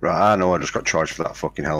Right, I know I just got charged for that fucking hell.